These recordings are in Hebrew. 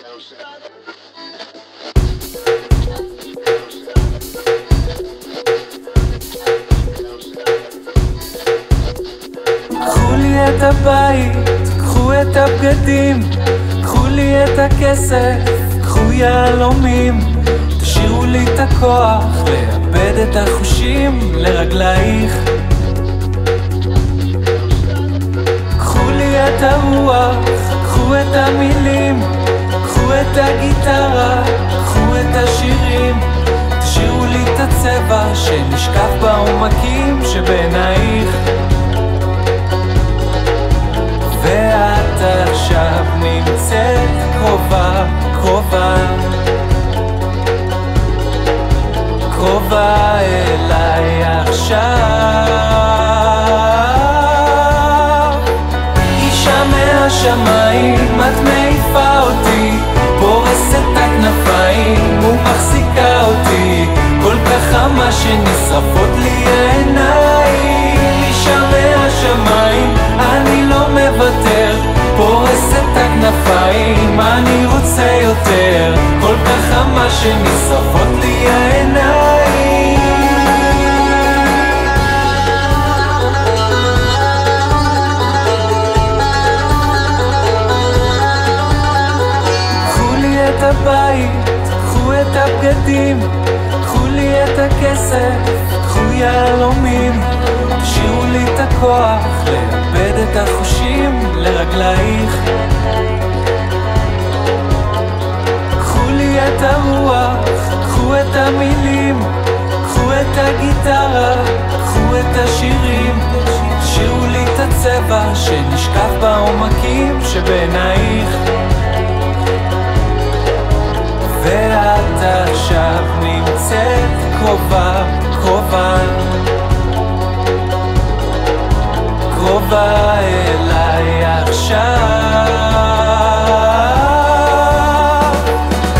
קחו לי את הבית, קחו את הבגדים, קחו לי את הכסף, קחו יהלומים, תשאירו לי את הכוח לאבד את החושים לרגלייך. קחו לי את הרוח, קחו את המילים, את הגיטרה, קחו את השירים, תשאירו לי את הצבע שנשקף בעומקים שבעינייך. ואת עכשיו נמצאת קרובה, קרובה קרובה אליי עכשיו אישה מהשמיים, את שנשרפות לי העיניים אישה מהשמיים, אני לא מוותר פורס את הכנפיים, אני רוצה יותר. כל כך חמה שנשרפות לי העיניים. הבית, קחו את הבגדים, את הכסף, קחו יהלומים, תשאירו לי את הכוח לאבד את החושים לרגלייך. קחו לי את הרוח, קחו את המילים, קחו את הגיטרה, קחו את השירים, תשאירו לי את הצבע שנשקף בעומקים שבעינייך. קרובה אליי עכשיו.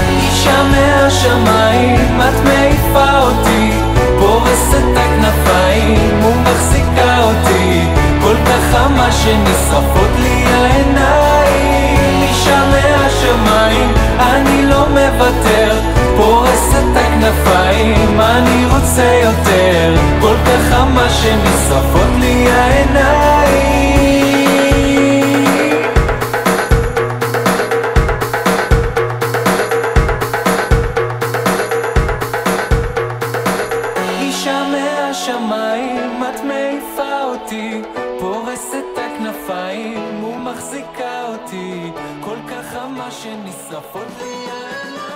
אישה מהשמיים, את מעיפה אותי פורסת הכנפיים ומחזיקה אותי. כל כך חמה שנשרפות לי העיניים. אישה מהשמיים, אני לא מוותר פורס את הכנפיים, אני רוצה יותר. כל כך חמה שנשרפות לי העיניים מהשמיים, את מעיפה אותי, פורסת את הכנפיים ומחזיקה אותי, כל כך חמה שנשרפות לי העיניים